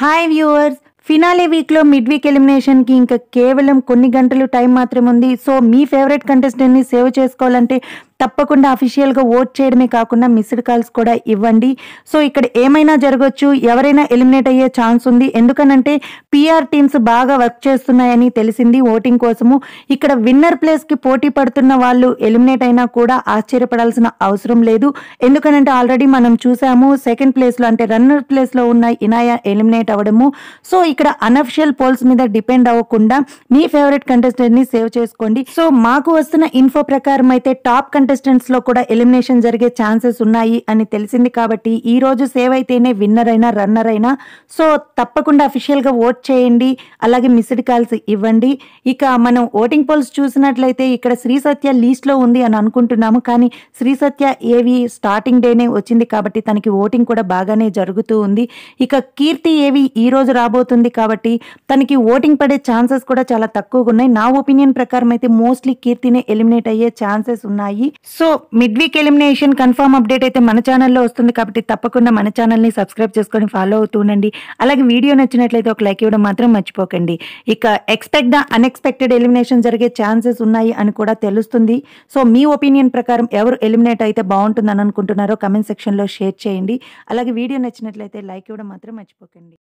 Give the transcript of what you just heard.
Hi viewers finale వీక్లో mid week ఎలిమినేషన్కి ఇంకా కేవలం కొన్ని గంటలు టైం మాత్రమే ఉంది సో మీ ఫేవరెట్ కంటెస్టెంట్ని సేవ్ చేసుకోవాలంటే తప్పకుండా అఫీషియల్గా ఓట్ చేయడమే కాకుండా మిస్డ్ కాల్స్ కూడా ఇవ్వండి. సో ఇక్కడ ఏమైనా జరగవచ్చు ఎవరైనా ఎలిమినేట్ అయ్యే ఛాన్స్ ఉంది. ఎందుకనంటే పిఆర్ టీమ్స్ బాగా వర్క్ చేస్తున్నాయని తెలిసింది ఓటింగ్ కోసము. ఇక్కడ విన్నర్ ప్లేస్కి పోటీ పడుతున్న వాళ్ళు ఎలిమినేట్ అయినా కూడా ఆశ్చర్యపడాల్సిన అవసరం లేదు. ఎందుకనంటే ఆల్రెడీ మనం చూసాము సెకండ్ ప్లేస్లో అంటే రన్నర్ ప్లేస్లో ఉన్న ఇనాయా ఎలిమినేట్ అవ్వడము. సో ఇక్కడ అనఫిషియల్ పోల్స్ మీద డిపెండ్ అవ్వకుండా మీ ఫేవరెట్ కంటెస్టెంట్ని సేవ్ చేసుకోండి. సో మాకు వస్తున్న ఇన్ఫో ప్రకారం అయితే టాప్ కంటెస్టెంట్స్ లో కూడా ఎలిమినేషన్ జరిగే ఛాన్సెస్ ఉన్నాయి అని తెలిసింది కాబట్టి ఈ రోజు సేవ్ అయితేనే విన్నర్ అయినా రన్నర్ అయినా. సో తప్పకుండా అఫీషియల్గా ఓట్ చేయండి. అలాగే మిస్డ్ కాల్స్ ఇవ్వండి. ఇక మనం ఓటింగ్ పోల్స్ చూసినట్లయితే ఇక్కడ శ్రీ సత్య లీస్ట్లో ఉంది అని అనుకుంటున్నాము. కానీ శ్రీ సత్య ఏవి స్టార్టింగ్ డేనే వచ్చింది కాబట్టి తనకి ఓటింగ్ కూడా బాగానే జరుగుతూ ఉంది. ఇక కీర్తి ఏవి ఈ రోజు రాబోతుంది కాబట్టి తనకి ఓటింగ్ పడే ఛాన్సెస్ కూడా చాలా తక్కువగా ఉన్నాయి. నా ఒపీనియన్ ప్రకారం అయితే మోస్ట్లీ కీర్తినే ఎలిమినేట్ అయ్యే ఛాన్సెస్ ఉన్నాయి. So mid week elimination confirm update అయితే మన ఛానల్లో వస్తుంది కాబట్టి తప్పకుండా మన ఛానల్ని సబ్స్క్రైబ్ చేసుకొని ఫాలో అవుతుండండి అలాగే వీడియో నచ్చినట్లయితే ఒక లైక్ ఇవ్వడం మాత్రం మర్చిపోకండి. ఇక ఎక్స్పెక్ట్ ద అన్ఎక్స్పెక్టెడ్ ఎలిమినేషన్ జరిగే ఛాన్సెస్ ఉన్నాయి అని కూడా తెలుస్తుంది. సో మీ ఒపీనియన్ ప్రకారం ఎవరు ఎలిమినేట్ అయితే బాగుంటుందని అనుకుంటున్నారో కమెంట్ సెక్షన్లో షేర్ చేయండి. అలాగే వీడియో నచ్చినట్లయితే లైక్ ఇవ్వడం మాత్రం మర్చిపోకండి.